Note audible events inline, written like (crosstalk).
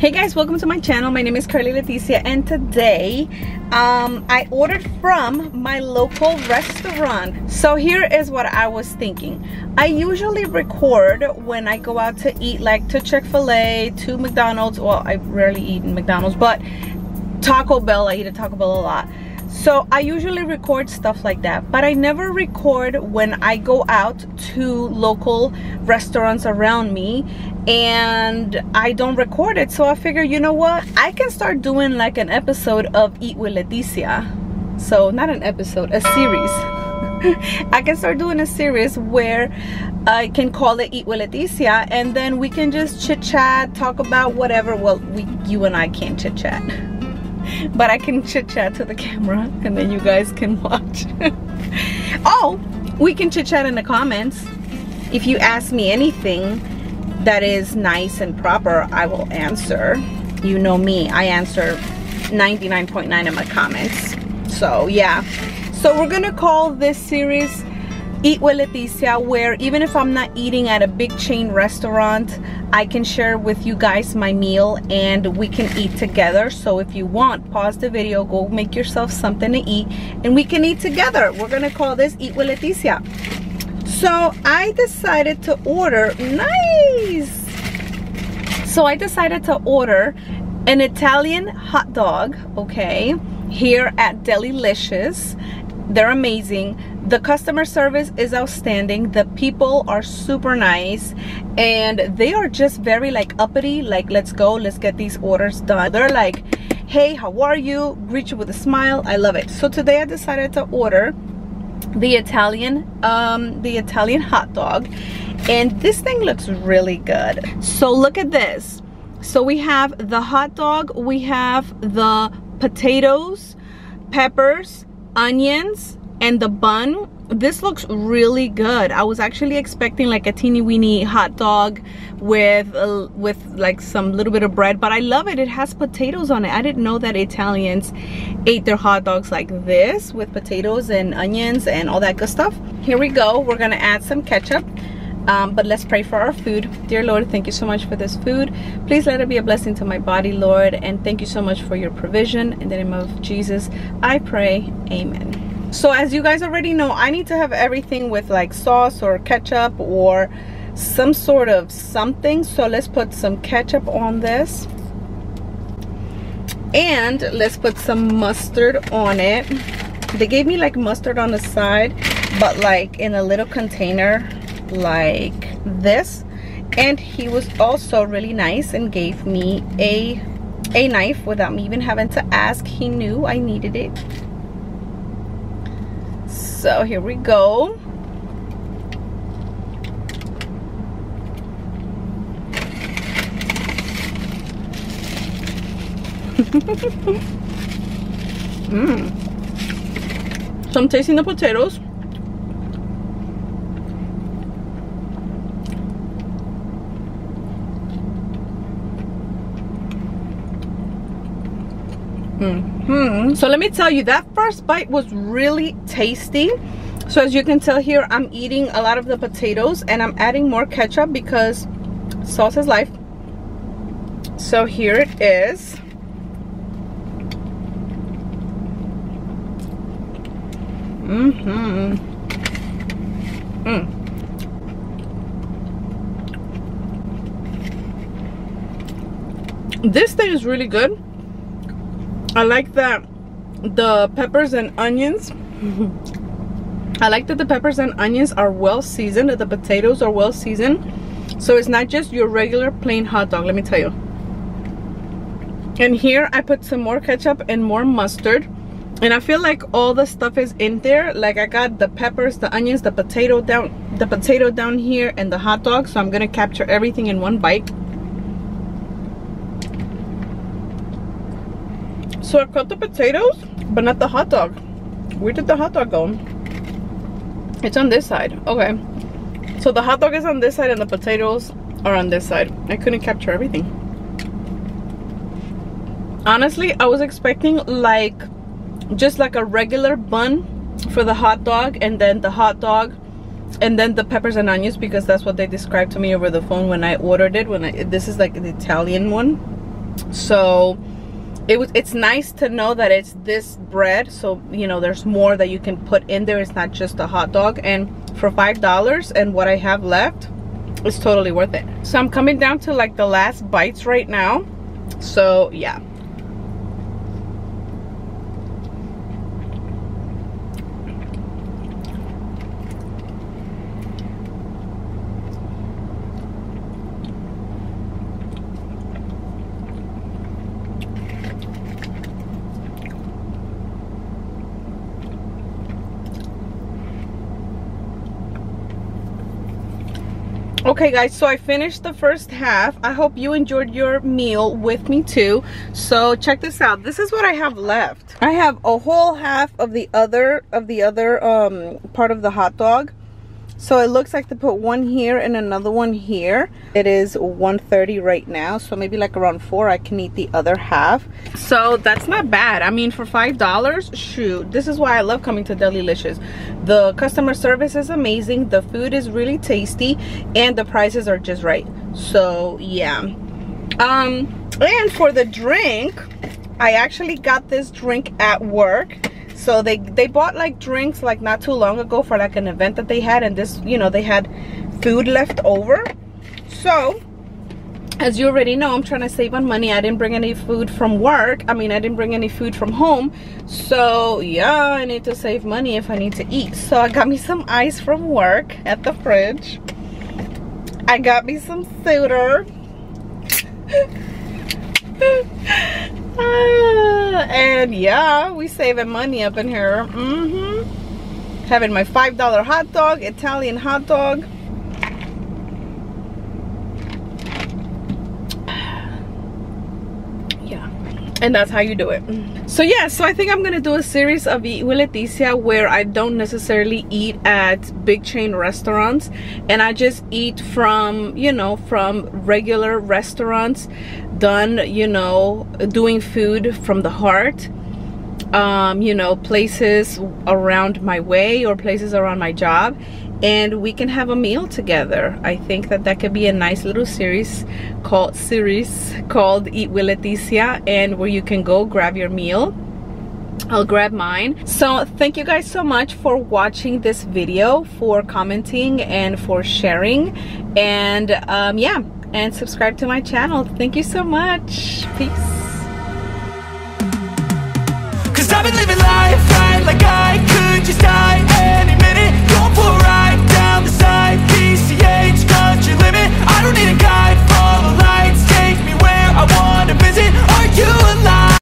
Hey guys, welcome to my channel. My name is Curly Leticia and today um, I ordered from my local restaurant. So here is what I was thinking. I usually record when I go out to eat like to Chick-fil-A, to McDonald's. Well, I rarely eat in McDonald's, but Taco Bell, I eat at Taco Bell a lot. So I usually record stuff like that, but I never record when I go out to local restaurants around me and I don't record it. So I figure, you know what? I can start doing like an episode of Eat with Leticia. So not an episode, a series. (laughs) I can start doing a series where I can call it Eat with Leticia and then we can just chit chat, talk about whatever. Well, we, you and I can't chit chat but I can chit chat to the camera and then you guys can watch. (laughs) oh, we can chit chat in the comments. If you ask me anything that is nice and proper, I will answer. You know me, I answer 99.9 .9 of my comments. So yeah, so we're gonna call this series Eat with Leticia where even if I'm not eating at a big chain restaurant, I can share with you guys my meal and we can eat together. So if you want, pause the video, go make yourself something to eat and we can eat together. We're gonna call this Eat with Leticia. So I decided to order, nice! So I decided to order an Italian hot dog, okay, here at Delilicious. They're amazing the customer service is outstanding. The people are super nice and they are just very like uppity like let's go let's get these orders done. They're like hey how are you? Greet you with a smile. I love it. So today i decided to order the italian um the italian hot dog and this thing looks really good. So look at this. So we have the hot dog we have the potatoes peppers onions and the bun this looks really good. I was actually expecting like a teeny weeny hot dog with uh, with like some little bit of bread but i love it. It has potatoes on it. I didn't know that italians ate their hot dogs like this with potatoes and onions and all that good stuff. Here we go. We're gonna add some ketchup. Um, but let's pray for our food. Dear lord thank you so much for this food. Please let it be a blessing to my body lord and thank you so much for your provision. In the name of jesus i pray. Amen so as you guys already know i need to have everything with like sauce or ketchup or some sort of something. So let's put some ketchup on this. And let's put some mustard on it. They gave me like mustard on the side but like in a little container like this. And he was also really nice and gave me a a knife without me even having to ask. He knew i needed it so here we go. Mmm. So I'm tasting the potatoes. Mm So let me tell you, that first bite was really tasty. So as you can tell here, I'm eating a lot of the potatoes and I'm adding more ketchup because sauce is life. So here it is. Mm-hmm. Mm. This thing is really good. I like that the peppers and onions. I like that the peppers and onions are well seasoned that the potatoes are well seasoned. So it's not just your regular plain hot dog let me tell you. And here I put some more ketchup and more mustard. And I feel like all the stuff is in there. Like I got the peppers the onions the potato down the potato down here and the hot dog. So I'm gonna capture everything in one bite So I cut the potatoes, but not the hot dog. Where did the hot dog go? It's on this side. Okay. So the hot dog is on this side and the potatoes are on this side. I couldn't capture everything. Honestly, I was expecting like just like a regular bun for the hot dog and then the hot dog and then the peppers and onions because that's what they described to me over the phone when I ordered it when I this is like an Italian one so it was it's nice to know that it's this bread so you know there's more that you can put in there. It's not just a hot dog. And for five dollars and what i have left it's totally worth it. So i'm coming down to like the last bites right now. So yeah okay guys so i finished the first half. I hope you enjoyed your meal with me too. So check this out. This is what i have left. I have a whole half of the other of the other um part of the hot dog so it looks like to put one here and another one here. It is 1:30 right now so maybe like around four i can eat the other half. So that's not bad. I mean for five dollars shoot this is why i love coming to delilicious. The customer service is amazing the food is really tasty and the prices are just right. So yeah. Um and for the drink i actually got this drink at work so they they bought like drinks like not too long ago for like an event that they had and this you know they had food left over. So as you already know i'm trying to save on money. I didn't bring any food from work. I mean i didn't bring any food from home. So yeah i need to save money if i need to eat. So i got me some ice from work at the fridge. I got me some soda (laughs) Yeah, we saving money up in here. Mm-hmm. Having my $5 hot dog, Italian hot dog. (sighs) yeah, and that's how you do it. So yeah, so I think I'm gonna do a series of Eat with Leticia where I don't necessarily eat at big chain restaurants and I just eat from, you know, from regular restaurants done you know doing food from the heart um, you know places around my way or places around my job and we can have a meal together i think that that could be a nice little series called series called eat with leticia and where you can go grab your meal I'll grab mine. So thank you guys so much for watching this video, for commenting and for sharing. And um, yeah, and subscribe to my channel. Thank you so much. Peace. Cause I've been living life right like I could just die